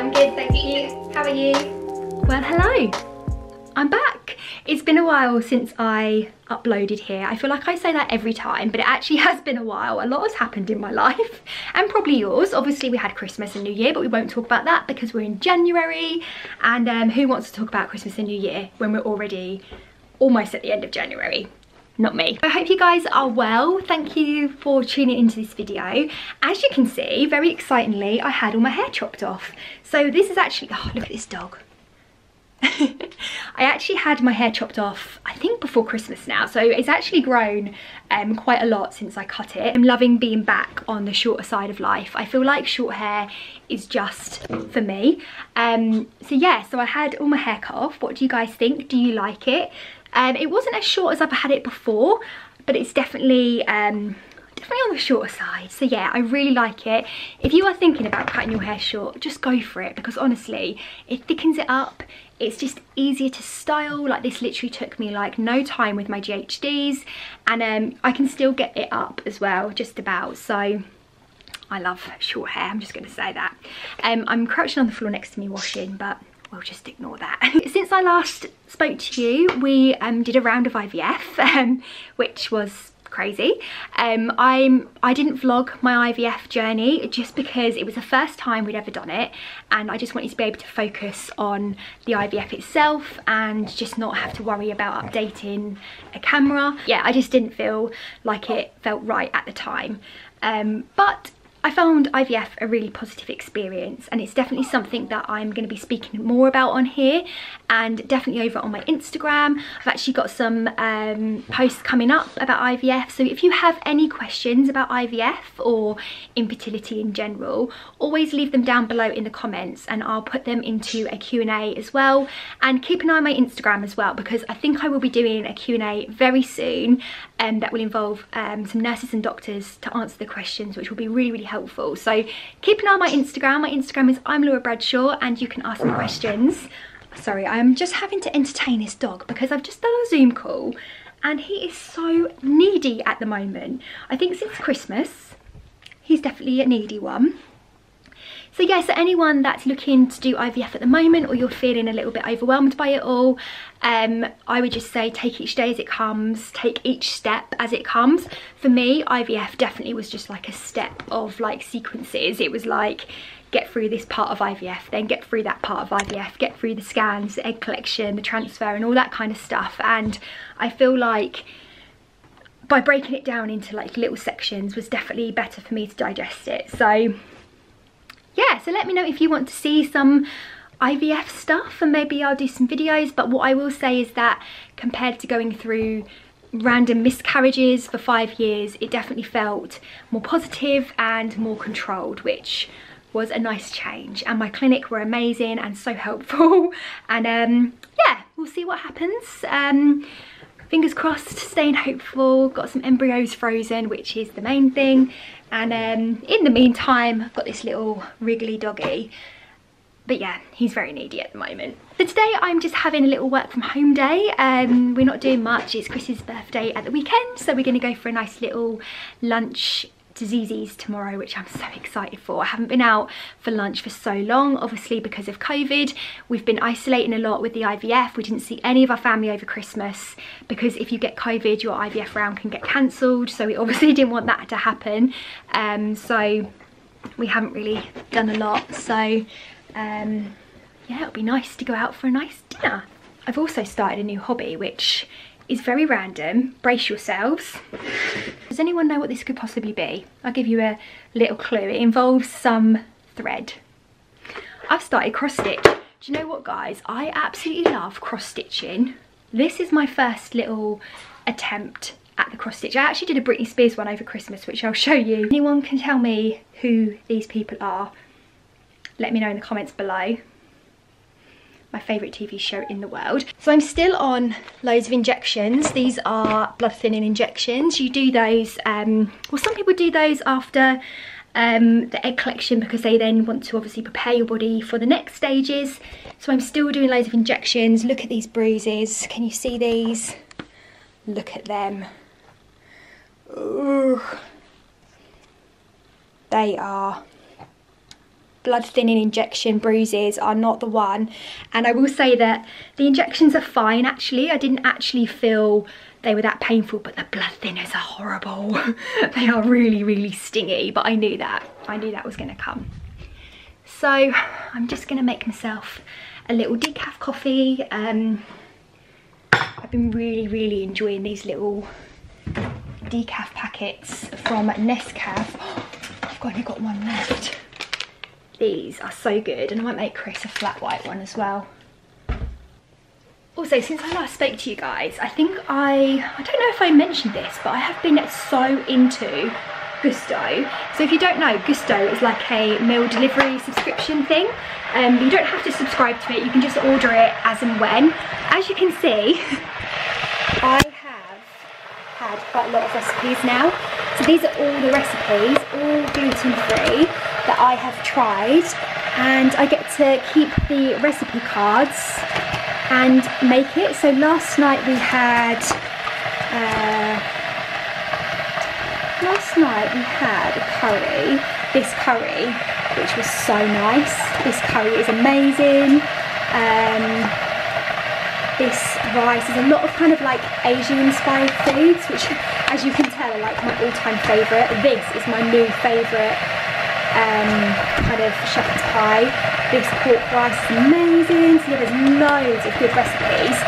I'm good, thank you. How are you? Well, hello. I'm back. It's been a while since I uploaded here. I feel like I say that every time, but it actually has been a while. A lot has happened in my life and probably yours. Obviously we had Christmas and New Year, but we won't talk about that because we're in January. And um, who wants to talk about Christmas and New Year when we're already almost at the end of January? Not me. I hope you guys are well. Thank you for tuning into this video. As you can see, very excitingly, I had all my hair chopped off. So this is actually, oh, look at this dog. I actually had my hair chopped off I think before Christmas now so it's actually grown um, quite a lot since I cut it. I'm loving being back on the shorter side of life. I feel like short hair is just for me. Um, so yeah so I had all my hair cut off. What do you guys think? Do you like it? Um, it wasn't as short as I've had it before but it's definitely um, definitely on the shorter side. So yeah I really like it. If you are thinking about cutting your hair short just go for it because honestly it thickens it up. It's just easier to style. Like this literally took me like no time with my GHDs and um, I can still get it up as well just about. So I love short hair I'm just going to say that. Um, I'm crouching on the floor next to me washing but we'll just ignore that. Since I last spoke to you, we um, did a round of IVF, um, which was crazy. Um, I'm, I didn't vlog my IVF journey just because it was the first time we'd ever done it and I just wanted to be able to focus on the IVF itself and just not have to worry about updating a camera. Yeah, I just didn't feel like it felt right at the time. Um, but I found IVF a really positive experience and it's definitely something that I'm going to be speaking more about on here and definitely over on my Instagram. I've actually got some um, posts coming up about IVF so if you have any questions about IVF or infertility in general always leave them down below in the comments and I'll put them into a Q&A as well and keep an eye on my Instagram as well because I think I will be doing a Q&A very soon and um, that will involve um, some nurses and doctors to answer the questions which will be really really helpful. So keep an eye on my Instagram. My Instagram is I'm Laura Bradshaw and you can ask me questions. Sorry, I'm just having to entertain this dog because I've just done a Zoom call and he is so needy at the moment. I think since Christmas, he's definitely a needy one. So yeah, so anyone that's looking to do IVF at the moment or you're feeling a little bit overwhelmed by it all, um, I would just say take each day as it comes, take each step as it comes. For me, IVF definitely was just like a step of like sequences. It was like, get through this part of IVF, then get through that part of IVF, get through the scans, the egg collection, the transfer and all that kind of stuff. And I feel like by breaking it down into like little sections was definitely better for me to digest it. So let me know if you want to see some IVF stuff and maybe I'll do some videos. But what I will say is that compared to going through random miscarriages for five years, it definitely felt more positive and more controlled, which was a nice change and my clinic were amazing and so helpful and um yeah we'll see what happens um fingers crossed staying hopeful got some embryos frozen which is the main thing. And um, in the meantime I've got this little wriggly doggy. But yeah he's very needy at the moment. So today I'm just having a little work from home day. Um, we're not doing much. It's Chris's birthday at the weekend so we're going to go for a nice little lunch to tomorrow, which I'm so excited for. I haven't been out for lunch for so long, obviously because of COVID. We've been isolating a lot with the IVF. We didn't see any of our family over Christmas because if you get COVID, your IVF round can get cancelled. So we obviously didn't want that to happen. Um, so we haven't really done a lot. So um, yeah, it'll be nice to go out for a nice dinner. I've also started a new hobby, which is very random. Brace yourselves. Does anyone know what this could possibly be? I'll give you a little clue. It involves some thread. I've started cross stitch. Do you know what guys? I absolutely love cross stitching. This is my first little attempt at the cross stitch. I actually did a Britney Spears one over Christmas, which I'll show you. Anyone can tell me who these people are? Let me know in the comments below my favourite TV show in the world. So I'm still on loads of injections. These are blood thinning injections. You do those, um, well some people do those after um, the egg collection because they then want to obviously prepare your body for the next stages. So I'm still doing loads of injections. Look at these bruises. Can you see these? Look at them. They are blood thinning injection bruises are not the one. And I will say that the injections are fine actually. I didn't actually feel they were that painful, but the blood thinners are horrible. they are really, really stingy, but I knew that. I knew that was gonna come. So I'm just gonna make myself a little decaf coffee. Um, I've been really, really enjoying these little decaf packets from Nescafe. I've only got one left. These are so good and I might make Chris a flat white one as well. Also, since I last spoke to you guys, I think I, I don't know if I mentioned this, but I have been so into Gousto. So if you don't know, Gousto is like a meal delivery subscription thing. Um, you don't have to subscribe to it, you can just order it as and when. As you can see, I have had quite a lot of recipes now. So these are all the recipes, all gluten free, that I have tried. And I get to keep the recipe cards and make it. So last night we had, uh, last night we had a curry, this curry, which was so nice. This curry is amazing. Um, this rice is a lot of kind of like Asian inspired foods, which as you can tell are like my all-time favourite. This is my new favourite um, kind of shepherd's pie. This pork rice is amazing, so there's loads of good recipes.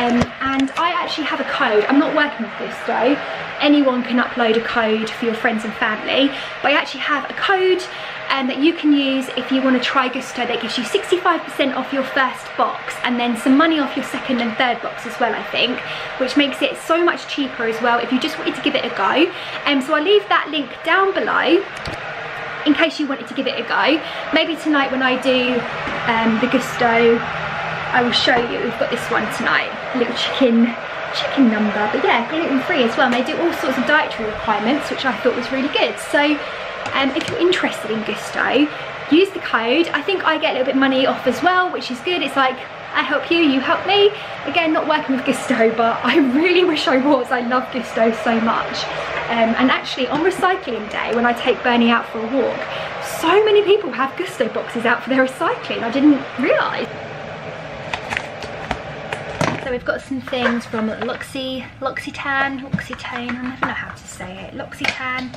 Um, and I actually have a code, I'm not working with this though, anyone can upload a code for your friends and family, but I actually have a code um, that you can use if you want to try Gousto that gives you 65% off your first box and then some money off your second and third box as well I think which makes it so much cheaper as well if you just wanted to give it a go. Um, so I'll leave that link down below in case you wanted to give it a go. Maybe tonight when I do um, the Gousto, I will show you. We've got this one tonight, a little chicken chicken number. But yeah, gluten free as well. And they do all sorts of dietary requirements, which I thought was really good. So um, if you're interested in Gousto use the code. I think I get a little bit money off as well, which is good. It's like I help you, you help me. Again, not working with Gousto, but I really wish I was. I love Gousto so much. Um, and actually on recycling day, when I take Bernie out for a walk, so many people have Gousto boxes out for their recycling. I didn't realise. So we've got some things from L'Occitane, L'Occitane, L'Occitane, I never know how to say it, L'Occitane.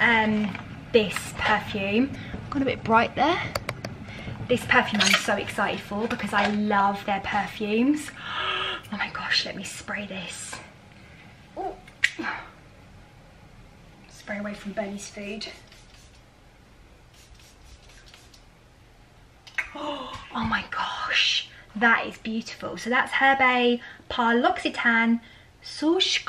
Um, this perfume, got a bit bright there. This perfume I'm so excited for because I love their perfumes. Oh my gosh, let me spray this. Ooh spray away from Bernie's food. Oh my gosh, that is beautiful. So that's Herbae par L'Occitane Souche.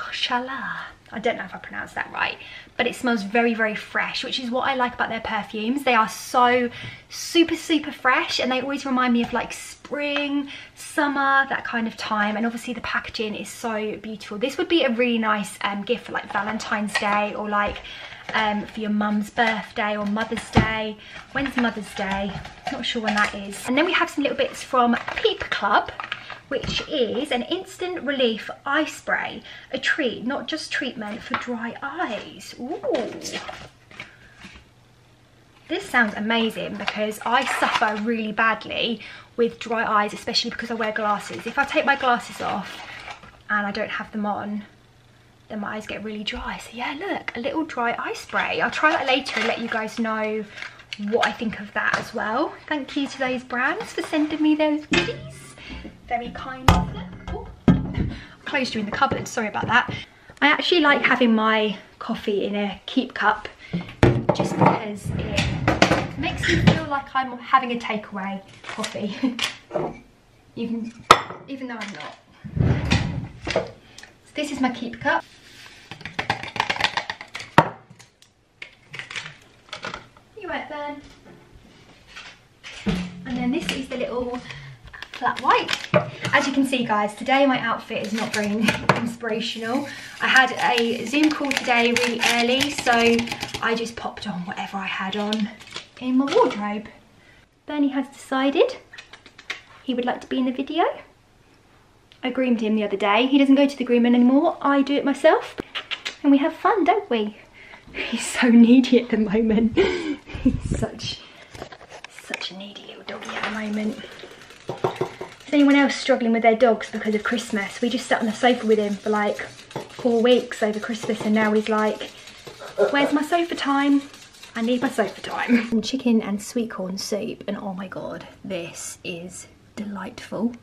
I don't know if I pronounced that right, but it smells very, very fresh, which is what I like about their perfumes. They are so super, super fresh and they always remind me of like spring, summer, that kind of time. And obviously the packaging is so beautiful. This would be a really nice um, gift for like Valentine's Day or like um, for your mum's birthday or Mother's Day. When's Mother's Day? Not sure when that is. And then we have some little bits from Peep Club which is an instant relief eye spray. A treat, not just treatment for dry eyes. Ooh. This sounds amazing because I suffer really badly with dry eyes, especially because I wear glasses. If I take my glasses off and I don't have them on, then my eyes get really dry. So yeah, look, a little dry eye spray. I'll try that later and let you guys know what I think of that as well. Thank you to those brands for sending me those goodies very kind of closed you in the cupboard, sorry about that. I actually like having my coffee in a keep cup just because it makes me feel like I'm having a takeaway coffee. even, even though I'm not. So this is my keep cup. You right, Ben? And then this is the little flat white. As you can see guys, today my outfit is not very inspirational. I had a Zoom call today really early, so I just popped on whatever I had on in my wardrobe. Bernie has decided he would like to be in the video. I groomed him the other day. He doesn't go to the grooming anymore. I do it myself. And we have fun, don't we? He's so needy at the moment. He's such such a needy little doggy at the moment. Is anyone else struggling with their dogs because of Christmas? We just sat on the sofa with him for like four weeks over Christmas and now he's like, where's my sofa time? I need my sofa time. Chicken and sweet corn soup and oh my god, this is delightful.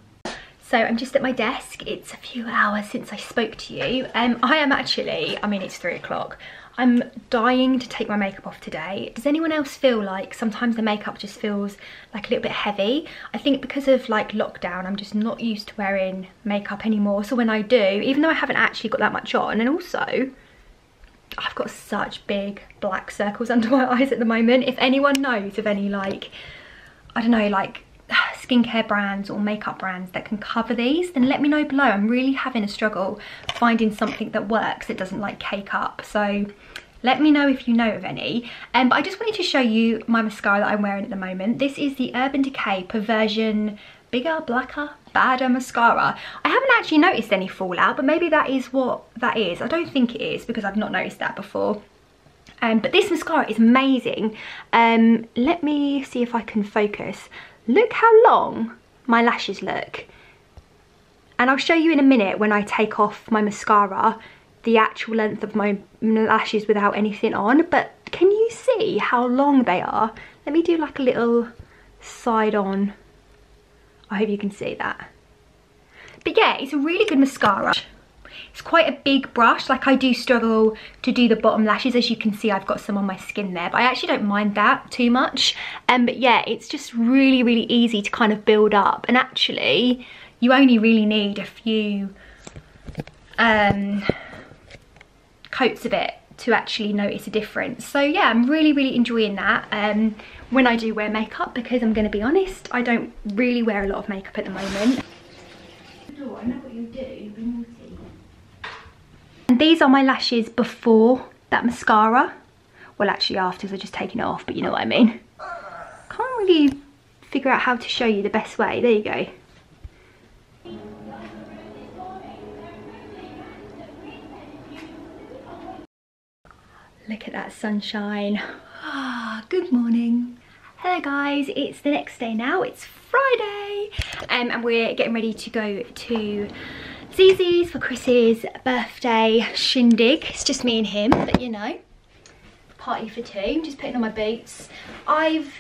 So I'm just at my desk. It's a few hours since I spoke to you. Um, I am actually, I mean, it's three o'clock. I'm dying to take my makeup off today. Does anyone else feel like sometimes the makeup just feels like a little bit heavy? I think because of like lockdown, I'm just not used to wearing makeup anymore. So when I do, even though I haven't actually got that much on, and also I've got such big black circles under my eyes at the moment. If anyone knows of any like, I don't know, like skincare brands or makeup brands that can cover these then let me know below. I'm really having a struggle finding something that works that doesn't like cake up. So let me know if you know of any. Um, but i just wanted to show you my mascara that i'm wearing at the moment. This is the urban decay perversion bigger blacker badder mascara. I haven't actually noticed any fallout but maybe that is what that is. I don't think it is because i've not noticed that before. Um, but this mascara is amazing. Um, let me see if I can focus. Look how long my lashes look. And I'll show you in a minute when I take off my mascara the actual length of my lashes without anything on. But can you see how long they are? Let me do like a little side on. I hope you can see that. But yeah, it's a really good mascara. It's quite a big brush, like I do struggle to do the bottom lashes. As you can see, I've got some on my skin there, but I actually don't mind that too much. Um, but yeah, it's just really, really easy to kind of build up. And actually, you only really need a few um, coats of it to actually notice a difference. So yeah, I'm really, really enjoying that um, when I do wear makeup because I'm going to be honest, I don't really wear a lot of makeup at the moment. I know what you do, and these are my lashes before that mascara. Well, actually after, I just taken it off, but you know what I mean. Can't really figure out how to show you the best way. There you go. Look at that sunshine. Ah, good morning. Hello guys, it's the next day now. It's Friday um, and we're getting ready to go to Zizzi's for Chris's birthday shindig. It's just me and him, but you know, party for two. I'm just putting on my boots. I've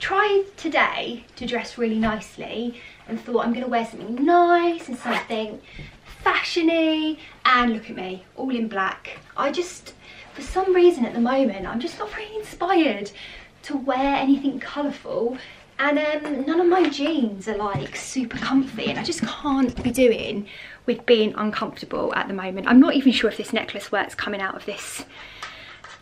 tried today to dress really nicely and thought I'm going to wear something nice and something fashiony and look at me, all in black. I just, for some reason at the moment, I'm just not very inspired to wear anything colourful and um, none of my jeans are like super comfy and I just can't be doing with being uncomfortable at the moment. I'm not even sure if this necklace works coming out of this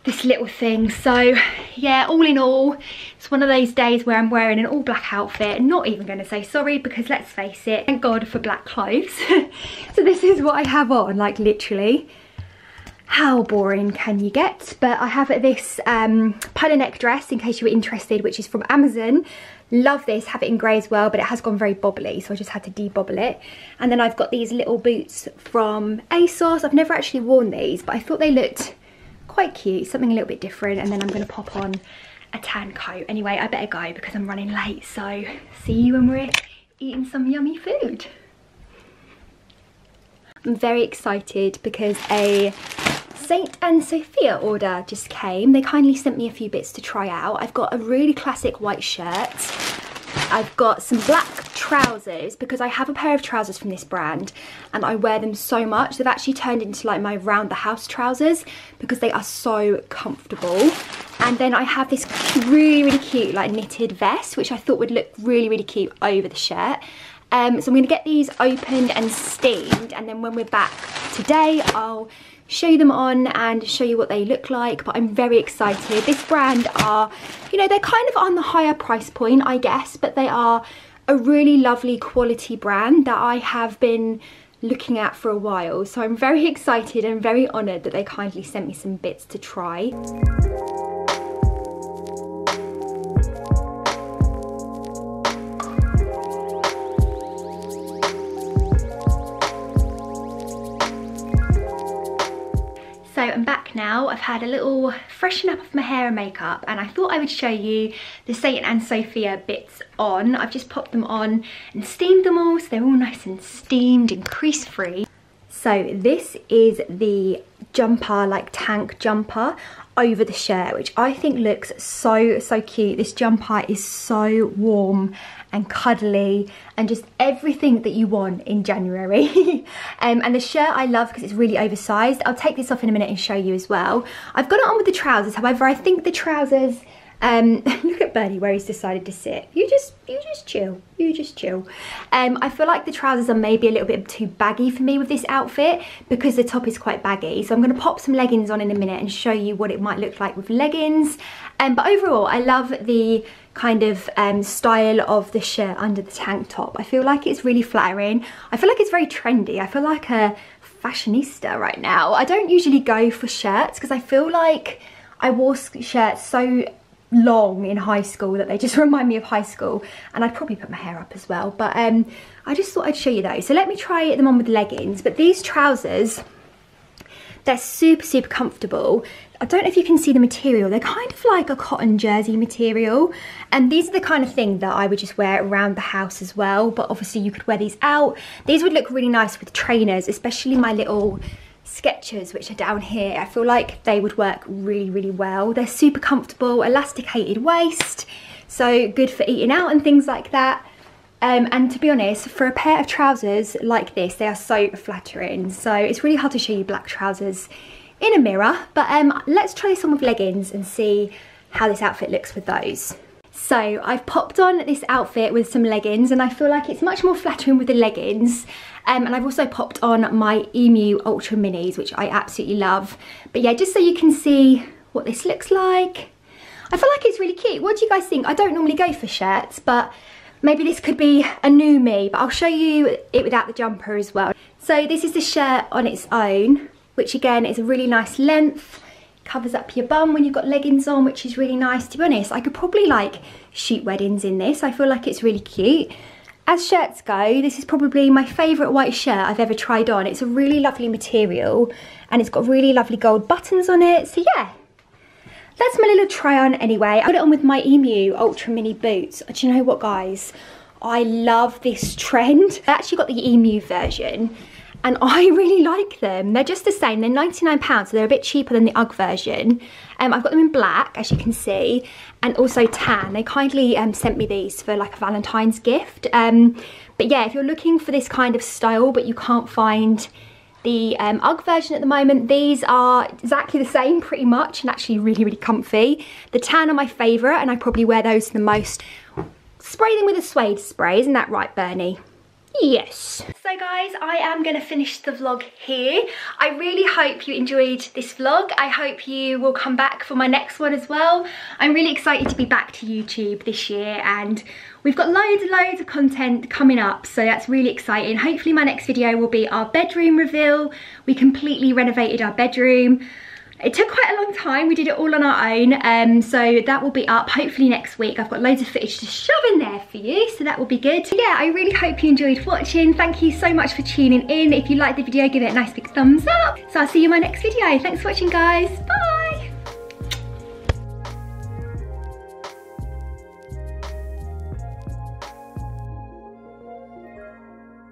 this little thing. So yeah all in all it's one of those days where I'm wearing an all black outfit. Not even going to say sorry because let's face it thank god for black clothes. So this is what I have on like literally how boring can you get but I have this um, neck dress in case you were interested which is from Amazon Love this, have it in grey as well, but it has gone very bobbly, so I just had to debobble it. And then I've got these little boots from ASOS. I've never actually worn these, but I thought they looked quite cute, something a little bit different. And then I'm gonna pop on a tan coat. Anyway, I better go because I'm running late, so see you when we're eating some yummy food. I'm very excited because a Saint and Sofia order just came. They kindly sent me a few bits to try out. I've got a really classic white shirt. I've got some black trousers because I have a pair of trousers from this brand and I wear them so much. They've actually turned into like my round the house trousers because they are so comfortable. And then I have this really, really cute like knitted vest, which I thought would look really, really cute over the shirt. Um, so I'm gonna get these opened and steamed and then when we're back today, I'll show them on and show you what they look like but I'm very excited this brand are you know they're kind of on the higher price point I guess but they are a really lovely quality brand that I have been looking at for a while so I'm very excited and very honoured that they kindly sent me some bits to try. I'm back now. I've had a little freshen up of my hair and makeup and I thought I would show you the Saint and Sofia bits on. I've just popped them on and steamed them all so they're all nice and steamed and crease free. So this is the jumper, like tank jumper over the shirt, which I think looks so, so cute. This jumper is so warm and cuddly and just everything that you want in January. um, and the shirt I love because it's really oversized. I'll take this off in a minute and show you as well. I've got it on with the trousers. However, I think the trousers um, look at Bernie where he's decided to sit. You just, you just chill. You just chill. Um, I feel like the trousers are maybe a little bit too baggy for me with this outfit because the top is quite baggy. So I'm going to pop some leggings on in a minute and show you what it might look like with leggings. Um, but overall, I love the kind of um, style of the shirt under the tank top. I feel like it's really flattering. I feel like it's very trendy. I feel like a fashionista right now. I don't usually go for shirts because I feel like I wore shirts so long in high school that they just remind me of high school and I'd probably put my hair up as well but um, I just thought I'd show you those so let me try them on with leggings but these trousers they're super super comfortable I don't know if you can see the material they're kind of like a cotton jersey material and these are the kind of thing that I would just wear around the house as well but obviously you could wear these out these would look really nice with trainers especially my little Skechers, which are down here. I feel like they would work really, really well. They're super comfortable, elasticated waist, so good for eating out and things like that. Um, and to be honest, for a pair of trousers like this, they are so flattering. So it's really hard to show you black trousers in a mirror. But um, let's try this on with leggings and see how this outfit looks with those. So I've popped on this outfit with some leggings and I feel like it's much more flattering with the leggings. Um, and I've also popped on my Emu Ultra Minis, which I absolutely love. But yeah, just so you can see what this looks like. I feel like it's really cute. What do you guys think? I don't normally go for shirts, but maybe this could be a new me, but I'll show you it without the jumper as well. So this is the shirt on its own, which again is a really nice length covers up your bum when you've got leggings on, which is really nice. To be honest, I could probably like shoot weddings in this. I feel like it's really cute. As shirts go, this is probably my favourite white shirt I've ever tried on. It's a really lovely material and it's got really lovely gold buttons on it. So yeah, that's my little try on anyway. I put it on with my Emu Ultra Mini boots. Do you know what guys? I love this trend. I actually got the Emu version and I really like them. They're just the same, they're 99 pounds, so they're a bit cheaper than the UGG version. Um, I've got them in black, as you can see, and also tan. They kindly um, sent me these for like a Valentine's gift. Um, but yeah, if you're looking for this kind of style, but you can't find the um, UGG version at the moment, these are exactly the same pretty much, and actually really, really comfy. The tan are my favourite, and I probably wear those the most. Spray them with a suede spray, isn't that right, Bernie? Yes. So guys, I am going to finish the vlog here. I really hope you enjoyed this vlog. I hope you will come back for my next one as well. I'm really excited to be back to YouTube this year and we've got loads and loads of content coming up so that's really exciting. Hopefully my next video will be our bedroom reveal. We completely renovated our bedroom. It took quite a long time. We did it all on our own. Um, so that will be up hopefully next week. I've got loads of footage to shove in there for you. So that will be good. Yeah, I really hope you enjoyed watching. Thank you so much for tuning in. If you liked the video, give it a nice big thumbs up. So I'll see you in my next video. Thanks for watching guys. Bye.